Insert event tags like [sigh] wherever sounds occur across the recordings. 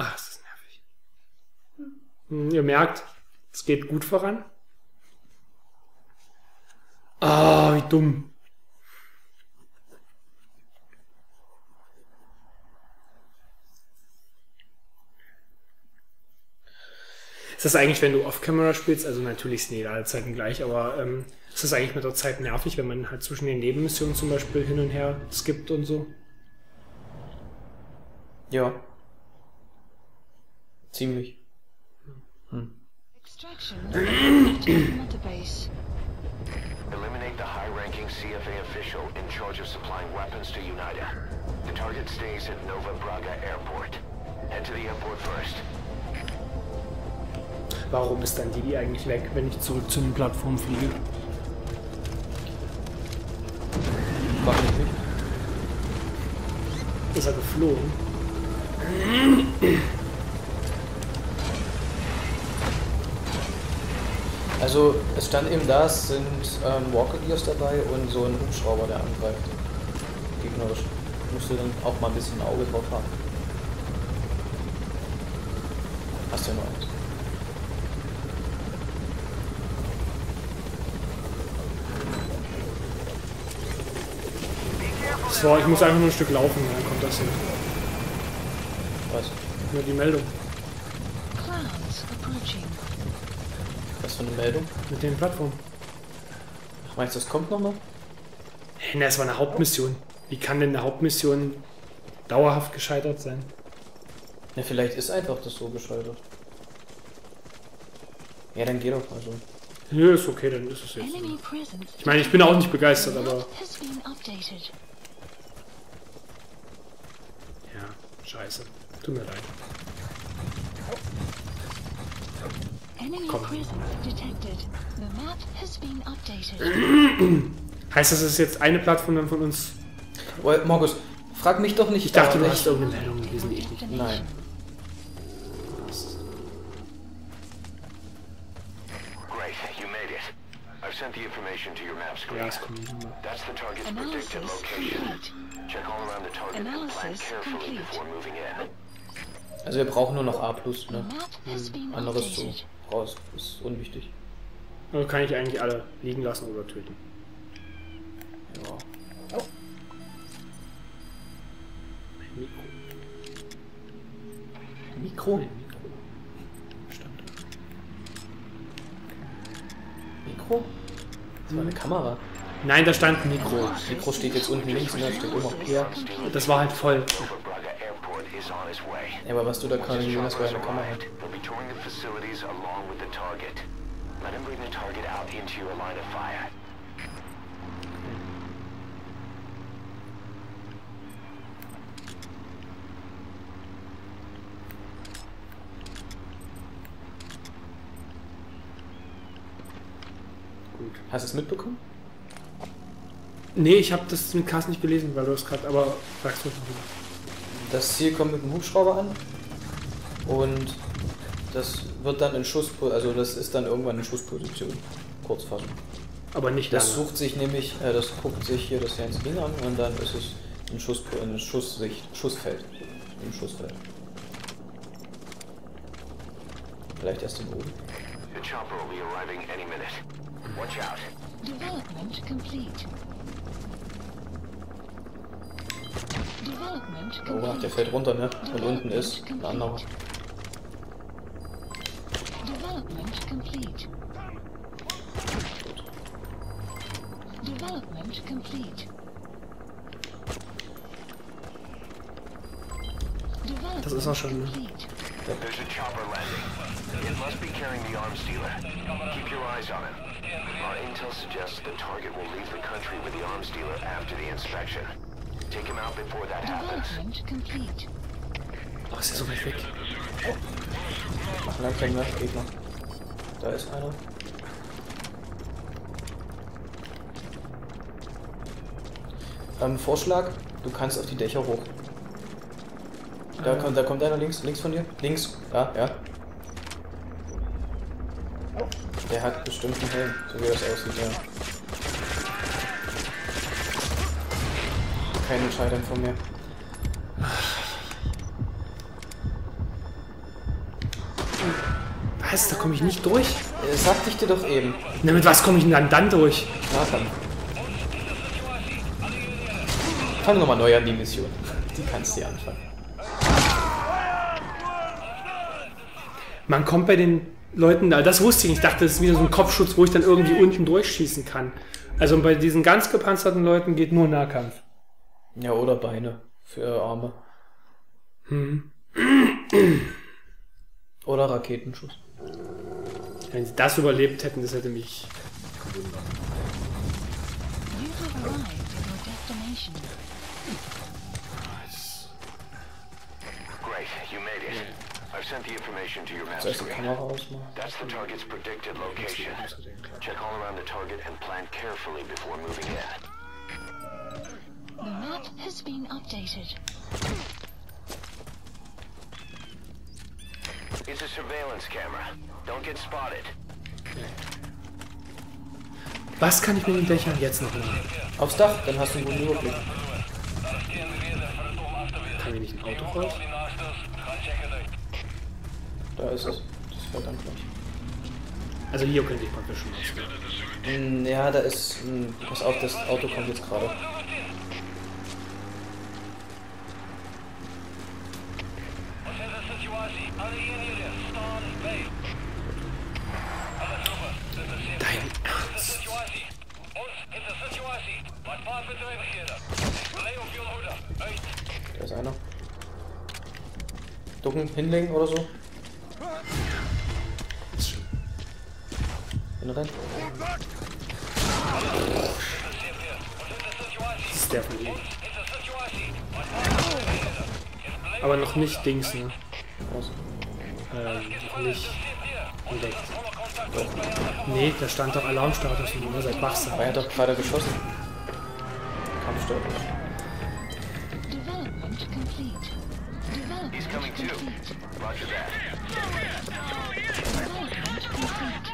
Ach, ist das nervig. Hm, ihr merkt, es geht gut voran. Ah, wie dumm. Ist das eigentlich, wenn du Off-Camera spielst, also natürlich sind die alle Zeiten gleich, aber ähm, ist das eigentlich mit der Zeit nervig, wenn man halt zwischen den Nebenmissionen zum Beispiel hin und her skippt und so? Ja. Ziemlich. Database. Eliminate the high-ranking CFA official in charge of supplying weapons to UNITA. The target stays at Nova Braga Airport. Head to the airport first. Warum ist dann die eigentlich weg, wenn ich zurück zu den Plattformen fliege? Mach ich nicht. Ist er geflogen? Also, es stand eben da, es sind ähm, Walker Gears dabei und so ein Hubschrauber, der angreift. Gegnerisch. Musst du dann auch mal ein bisschen Auge drauf haben. Hast du ja nur eins. So, ich muss einfach nur ein Stück laufen, dann kommt das hin. Was? Nur die Meldung für eine Meldung? mit den Plattformen. Ach, meinst du, das kommt noch mal? Hey, das war eine Hauptmission. Wie kann denn eine Hauptmission dauerhaft gescheitert sein? Ja, vielleicht ist einfach das so gescheitert. Ja, dann geh doch mal so. Nö, ist okay, dann ist es jetzt. Ich meine, ich bin auch nicht begeistert, aber ja, scheiße. Tut mir leid. Komm. presence detected. The map has been updated. [clears throat] Heißt das, es ist jetzt eine Plattform dann von uns? Well, Markus, frag mich doch nicht. Ich dachte, äh, du welch- hast irgendeine Meldung gelesen, die ich nicht. Nein. Great, you made it. I've sent the information to your map screen. That's the target's Analysis predicted location. complete. Check all around the target and plan Analysis carefully complete. before moving in. Also wir brauchen nur noch A+, The ne? been Anderes so. Raus. Ist unwichtig. Also kann ich eigentlich alle liegen lassen oder töten. Ja. Mikro. Mikro? Stand. Mikro? Das war eine Kamera. Nein, da stand Mikro. Mikro steht jetzt unten links und da steht immer Peer. Das war halt voll. Ja, aber was du da gerade gesehen hast, war eine Kamera. They'll be touring the facilities along with the target. Let him bring the target out into your line of fire. Gut. Hast du es mitbekommen? Nee, ich habe das mit Cast nicht gelesen, weil du es gerade, aber sagst du Das Ziel kommt mit dem Hubschrauber an und das wird dann in Schuss, also das ist dann irgendwann in Schussposition. Kurzfassung. Aber nicht Das lange. sucht sich nämlich, äh, das guckt sich hier das ganze Ding an und dann ist es in, Schuss, in Schusssicht, Schussfeld. Im Schussfeld. Vielleicht erst im oben. The chopper will be arriving any minute. Watch out. Development complete. Development Oh, der fällt runter, ne? Und unten ist ein anderer. Development complete. Development complete. Development Das ist er schon, ne? complete. There's a chopper landing. It must be carrying the arms dealer. Keep your eyes on him. Our intel suggests the target will leave the country with the arms dealer after the inspection. Take him out before that happens. Development complete. Oh, ist ja so weit weg. Mach langsam, ne? Gegner. Da ist einer. Ähm, Vorschlag, du kannst auf die Dächer hoch. Da, kommt, da kommt einer links, links von dir. Links, ja, ja. Der hat bestimmt einen Helm, so wie das aussieht, ja. Keine Entscheidung von mir. Was? Da komme ich nicht durch? Äh, sagte ich dir doch eben. Na, mit was komme ich denn dann, dann durch? Nahkampf. Fang nochmal neu an die Mission. Die kannst du ja anfangen. Man kommt bei den Leuten da, das wusste ich nicht. Ich dachte, das ist wieder so ein Kopfschutz, wo ich dann irgendwie unten durchschießen kann. Also bei diesen ganz gepanzerten Leuten geht nur Nahkampf. Ja, oder Beine für Arme. Oder Raketenschuss. Wenn sie das überlebt hätten, das hätte mich gewundert. I've sent the information to your map screen. That's the target's predicted location. Check all around the target and plan carefully before moving in. The map has been updated. It's a surveillance camera. Don't get spotted. Was kann ich mit den Dächern jetzt noch machen? Aufs Dach, dann hast du einen guten Überblick. Kann ich nicht ein Auto raus? Da ist es. Das fällt dann gleich. Also hier könnte ich praktisch schon. Hm, Ja, da ist. hm, Pass auf, das Auto kommt jetzt gerade. Da ist einer. Ducken, hinlegen oder so. Schon. Hinrennen. Das ist der von ihm. Aber noch nicht Dings, ne? Was? Ähm, noch nicht entdeckt. Nee, da stand doch Alarmstatus und nur seit Aber wachsam. er hat doch gerade geschossen. Kampfsteuerung. Development complete. Development He's coming too. complete. Roger that. Development complete.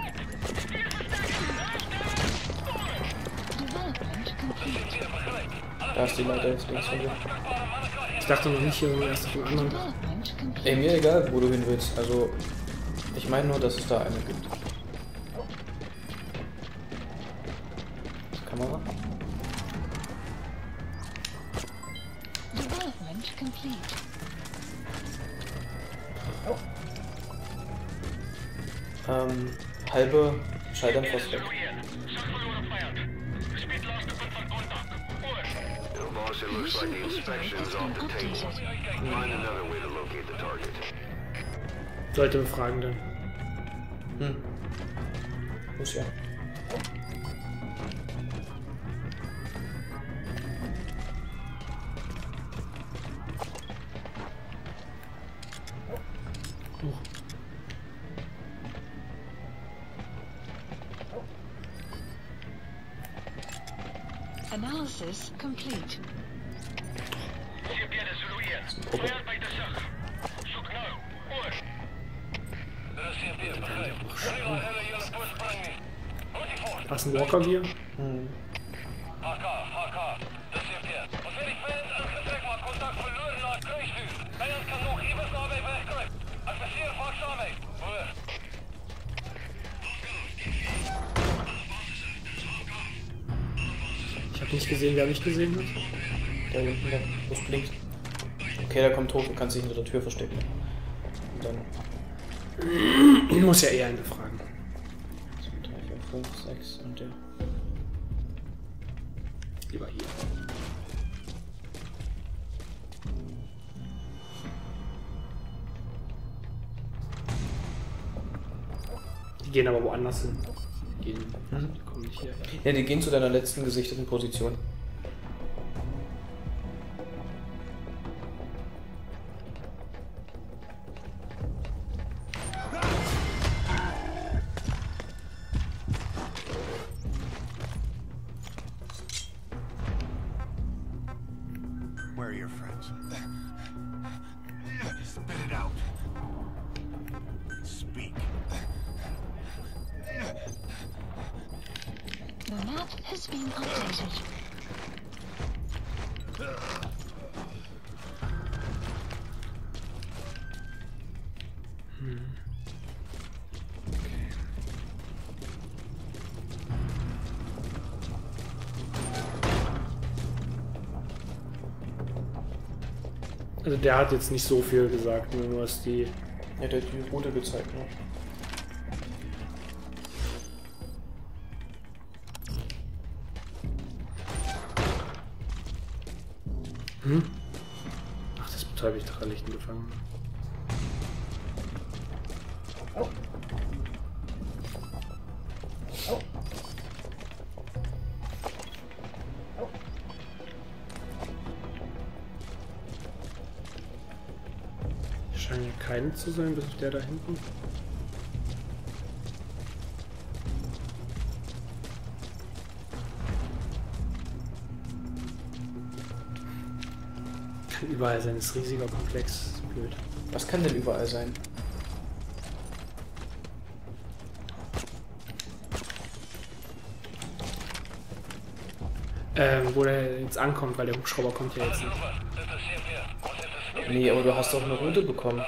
Development complete. Da ist die Leiter jetzt links von dir. Ich dachte noch nicht hier sondern erst auf dem anderen. Ey, mir egal, wo du hin willst. Also, ich meine nur, dass es da eine gibt. Locate the target. Leute befragen dann. Hm. Muss ja. Nicht gesehen, wer mich gesehen hat. Da hinten, da, wo es blinkt. Okay, da kommt hoch, du kannst dich hinter der Tür verstecken. Und dann Ich muss ja eher einen befragen. 2, 3, 4, 5, 6 und der. Lieber hier. Die gehen aber woanders hin. Die gehen, die kommen nicht hierher. Ja, die gehen zu deiner letzten gesichteten Position. Also der hat jetzt nicht so viel gesagt, nur dass die... Ja, der hat die Route gezeigt, ne? Hm? Ach, das habe ich doch Lichten gefangen. Scheint hier keine zu sein, bis auf der da hinten. Kann überall sein, ist riesiger Komplex. Ist Blöd. Was kann denn überall sein? Ähm, wo der jetzt ankommt, weil der Hubschrauber kommt ja jetzt nicht. Nee, aber du hast doch eine Route bekommen.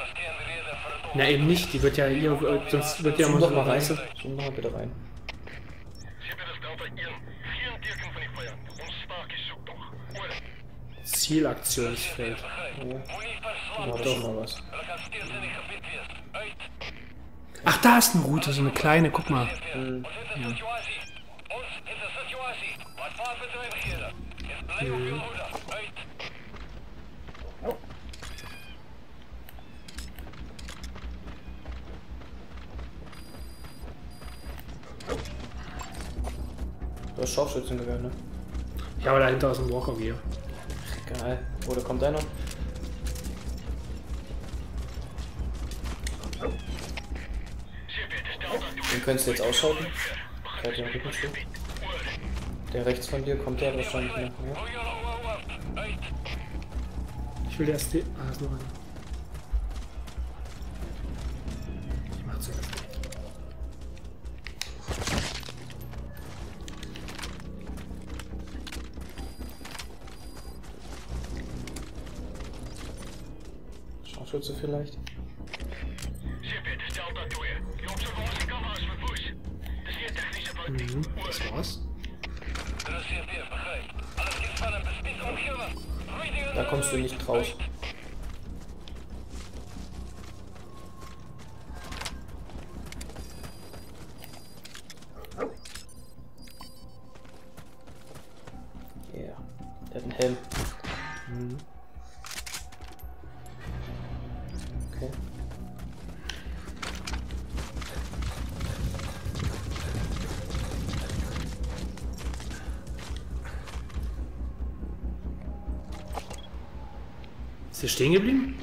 Na eben nicht, die wird ja hier, sonst wird ja doch so mal rein. Zoom doch mal bitte rein. Zielaktionsfeld. Ja. War doch mal was. Ach, da ist eine Route, so eine kleine, guck mal. Du hast Scharfschützengewehr, ne? Ja, aber dahinter ist ein Walker Gear. Geil. Oder kommt einer? Den könntest du jetzt ausschalten. Der hat ja einen Rückenschub. Der rechts von dir kommt ja wahrscheinlich noch. Ja? Ich will erst die. Ah, ist noch einer. Scharfschütze vielleicht. Mhm, das war's. Da kommst du nicht raus. Der stehen geblieben?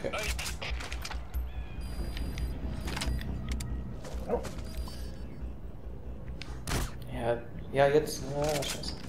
Okay. Ja, ja, jetzt. Ja, scheiße.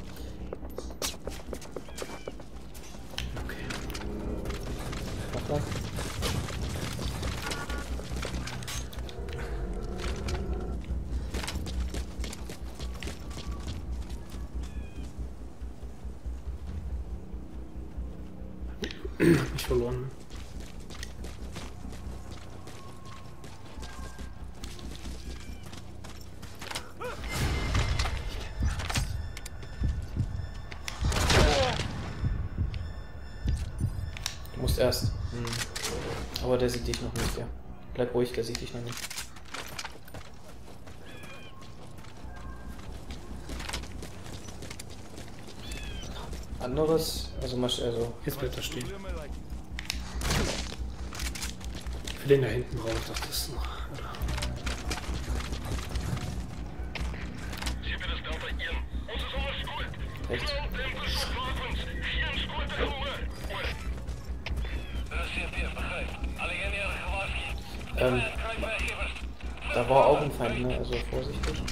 Musst erst. Aber der sieht dich noch nicht, ja. Bleib ruhig, der sieht dich noch nicht. Anderes, also mach, also Jetzt bleibt er stehen. Für den da hinten brauche ich doch das noch. Oder? rechts. Ähm, da war auch ein Feind, ne? Also vorsichtig.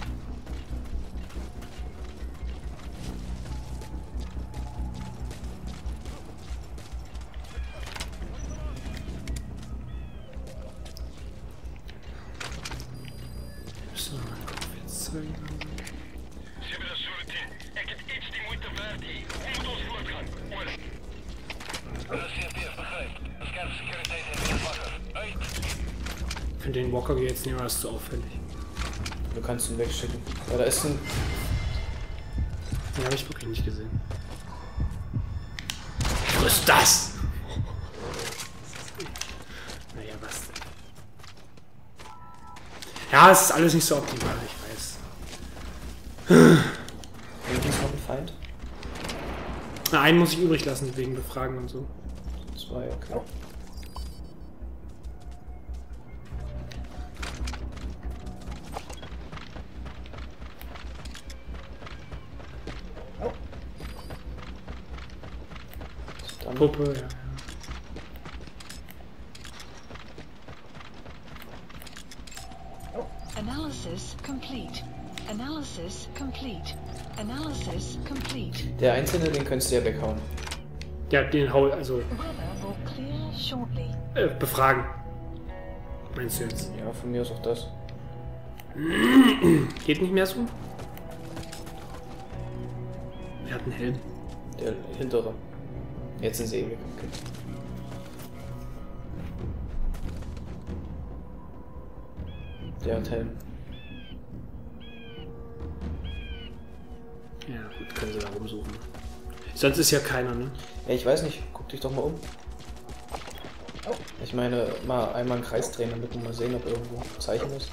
Wir das zu auffällig. Du kannst ihn wegschicken. Ja, da ist ein. Den habe ich wirklich nicht gesehen. Was ist das? Naja, was denn? Ja, es ist alles nicht so optimal, ich weiß. Ist noch ein Feind. Na, einen muss ich übrig lassen, wegen Befragen und so. Zwei, okay. Puppe, ja. Analysis complete. Analysis complete. Analysis complete. Der einzelne, den könntest du ja weghauen. Ja, den hau, also äh, befragen. Meinst du jetzt? Ja, von mir aus auch das. [clears throat] Geht nicht mehr so? Er hat einen Helm. Der hintere. Jetzt sind sie ewig. Okay. Der hat Helm. Ja, gut, können sie da rumsuchen. Sonst ist ja keiner, ne? Ja, ich weiß nicht. Guck dich doch mal um. Ich meine, mal einmal einen Kreis drehen, damit wir mal sehen, ob irgendwo ein Zeichen ist.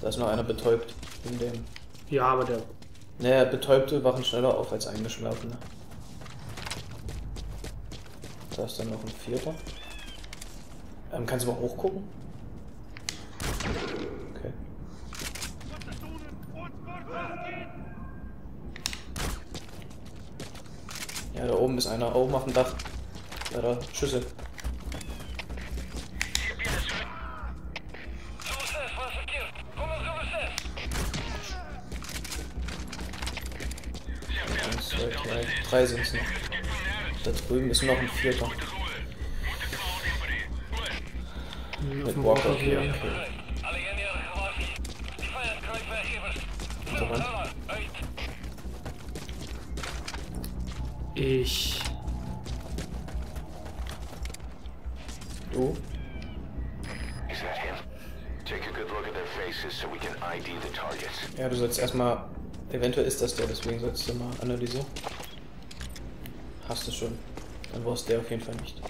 Da ist noch einer betäubt in dem. Ja, aber der. Naja, Betäubte wachen schneller auf als Eingeschlafene. Da ist dann noch ein vierter. Ähm, kannst du mal hochgucken? Okay. Ja, da oben ist einer oben auf dem Dach. Bei der Schüssel. Eins, zwei, drei, drei sind es noch. Da drüben ist noch ein vierter. Mit dem Walker hier. hier. Okay. Hinterhand. Ich. Du? Ja, du sollst erstmal. Eventuell ist das der, deswegen sollst du mal analysieren. Hast du schon. Dann war es der auf jeden Fall nicht.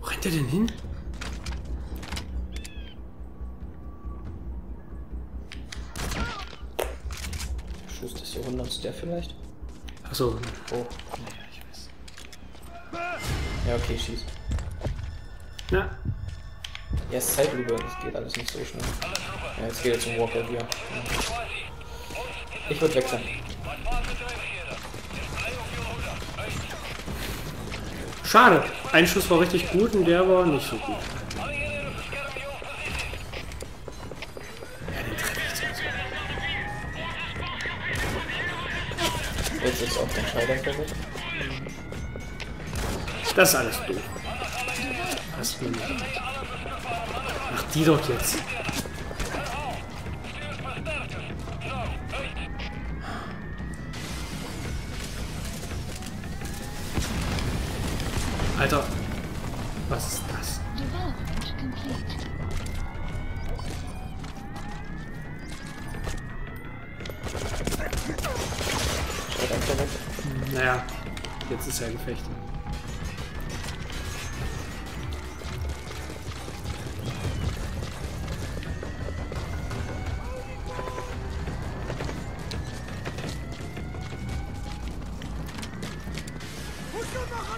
Wo rennt der denn hin? Schuss des Jahrhunderts, der vielleicht? Achso. Oh. Naja, ich weiß. Ja, okay, schieß. Na, Ja, Zeitlupe, das geht alles nicht so schnell. Ja, jetzt geht er zum Walker hier. Ich würde wechseln. schade. Ein Schuss war richtig gut und der war nicht so gut. Ja, den treffe ich sowieso. Jetzt ist auch der Schneider weg. Das ist alles doof. Was will Mach die doch jetzt. Alter, was ist das? Development complete. Schneider weg. Naja,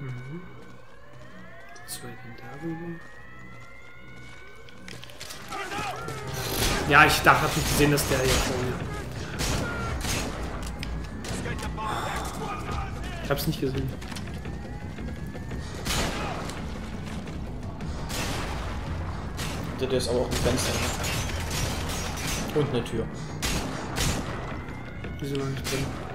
ja Gefecht. Zwei gehen darüber. Ja, ich dachte, hab nicht gesehen, dass der hier vorne. Ich hab's nicht gesehen. Der ist aber auch ein Fenster. ne? Und eine Tür. Wieso nicht drin?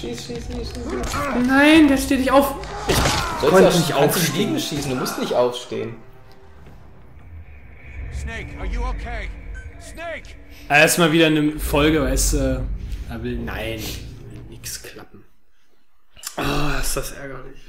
Schieß, schieß, schieß, schieß. Nein, der steht nicht auf. Sollst konnte du nicht du aufstehen. liegen schießen, du musst nicht aufstehen. Snake, are you okay? Snake! Erstmal wieder eine Folge, weißt du. Da will, nein, will nix klappen. Ah, ist das ärgerlich.